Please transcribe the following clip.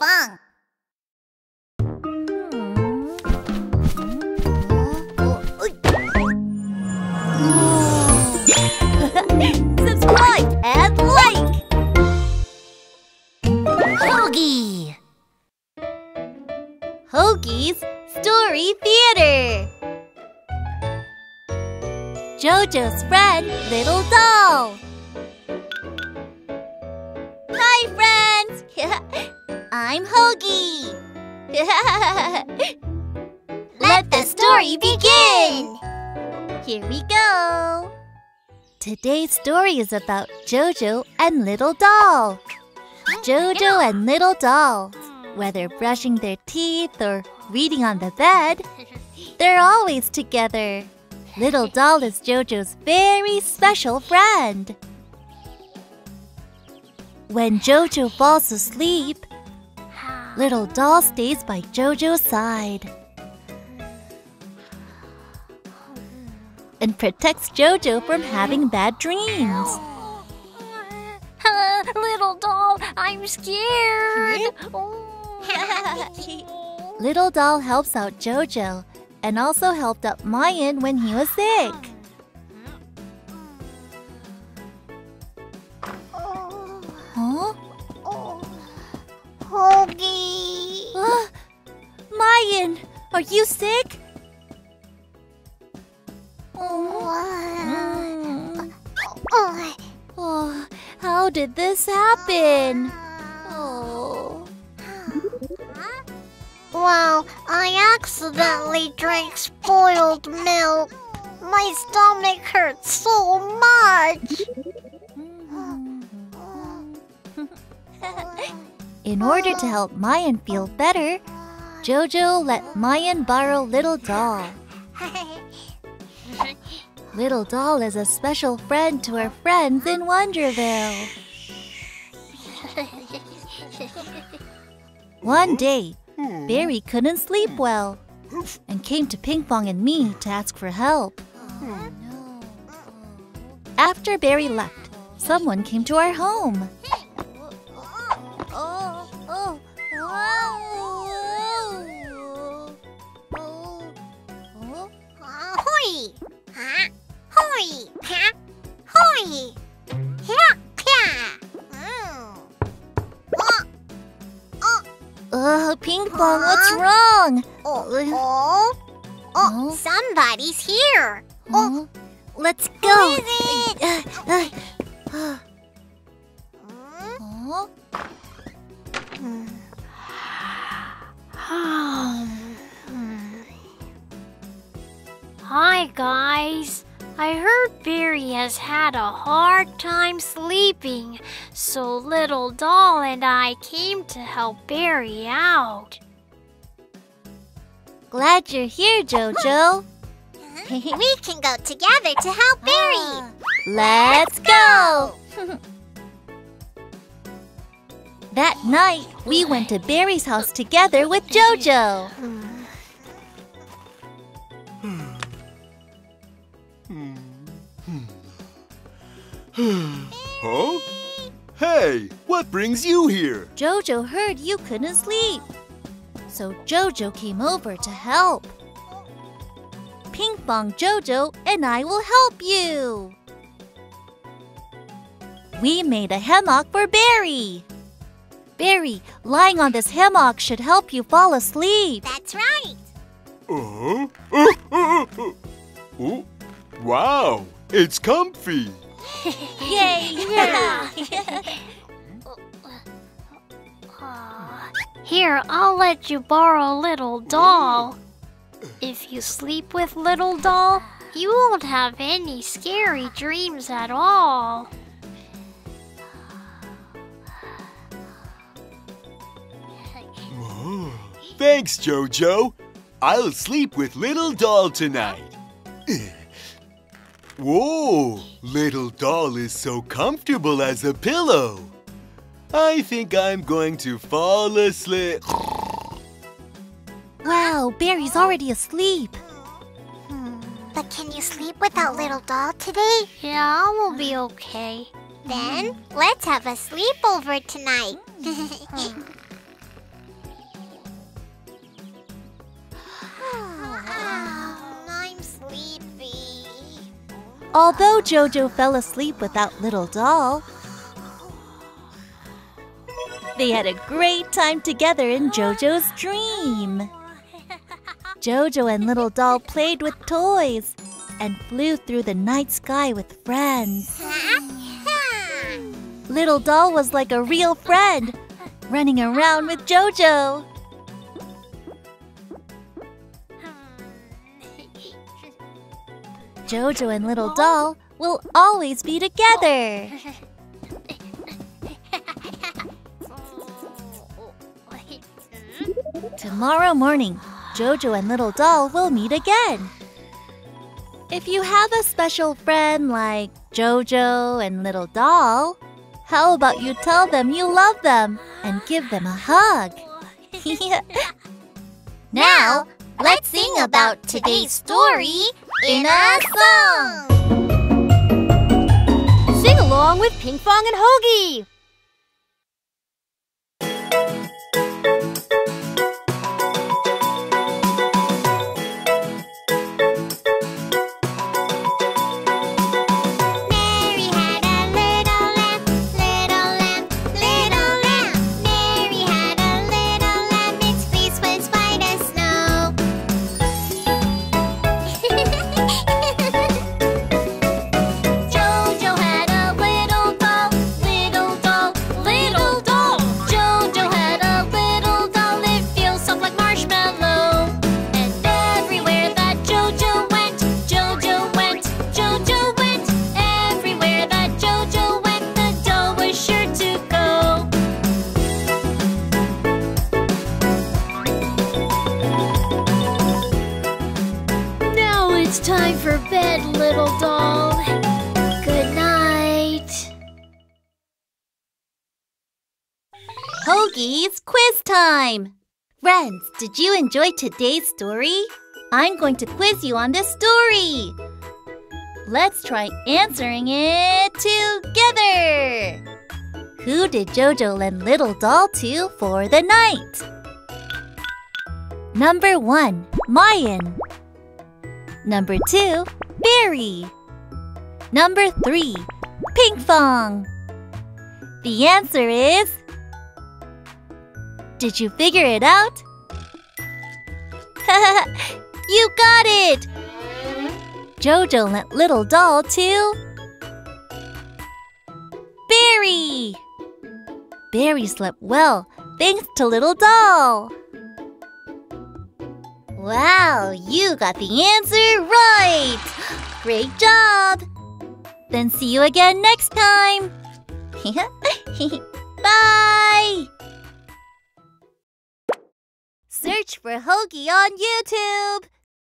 Fong. Subscribe and like. Story Theater. JoJo's friend, Little Doll. Hi, friends. I'm Hogi. Let the story begin. Here we go. Today's story is about Jojo and Little Doll. Oh, Jojo and Little Doll, whether brushing their teeth or reading on the bed, they're always together. Little Doll is Jojo's very special friend. When Jojo falls asleep, Little Doll stays by Jojo's side and protects Jojo from having bad dreams. little doll, I'm scared. Oh. Little Doll helps out Jojo and also helped up Mayan when he was sick. Are you sick? Oh, how did this happen? Oh. Well, I accidentally drank spoiled milk. My stomach hurts so much. In order to help Mayan feel better, Jojo let Mayan borrow Little Doll. Little Doll is a special friend to her friends in Wonderville. One day, Barry couldn't sleep well and came to Pinkfong and me to ask for help. After Barry left, someone came to our home. Ha! Hoi! Ha! Hoi! Ha! Ha! Mm. Ugh, uh. uh, Pinkfong, what's wrong? Oh, oh, Oh. somebody's here. Oh, let's go. is it? Uh, uh, Hmm? oh, Hi, guys. I heard Barry has had a hard time sleeping, so Little Doll and I came to help Barry out. glad you're here, Jojo. we can go together to help ah. Barry. Let's go. that night, we went to Barry's house together with Jojo. Hmm. Huh? Hey, what brings you here? Jojo heard you couldn't sleep. So Jojo came over to help. Ping Pong Jojo and I will help you. We made a hammock for Barry. Barry, lying on this hammock should help you fall asleep. That's right. Uh-huh. Uh, uh, uh. Oh, wow, it's comfy. Yay! Here, I'll let you borrow Little Doll. If you sleep with Little Doll, you won't have any scary dreams at all. Thanks, Jojo. I'll sleep with Little Doll tonight. Whoa, Little Doll is so comfortable as a pillow. I think I'm going to fall asleep. wow, Barry's already asleep. Hmm, but can you sleep without little doll today? Yeah, we'll be okay. Then let's have a sleepover tonight. Although Jojo fell asleep without Little Doll, they had a great time together in Jojo's dream. Jojo and Little Doll played with toys and flew through the night sky with friends. Little Doll was like a real friend, running around with Jojo. Jojo and Little Doll will always be together. Tomorrow morning, Jojo and Little Doll will meet again. If you have a special friend like Jojo and Little Doll, how about you tell them you love them and give them a hug? Now, let's sing about today's story in a song. Sing along with Pinkfong and Hogi. Time for bed, little doll. Good night. Hogi's quiz time! Friends, did you enjoy today's story? I'm going to quiz you on this story. Let's try answering it together. Who did Jojo lend Little Doll to for the night? Number one, Mayan. Number two, Berry. Number three, Pinkfong. The answer is did you figure it out? you got it! Jojo lent Little Doll to Berry. Berry slept well thanks to Little Doll. Wow, you got the answer right! Great job! Then see you again next time! Bye! Search for Hogi on YouTube!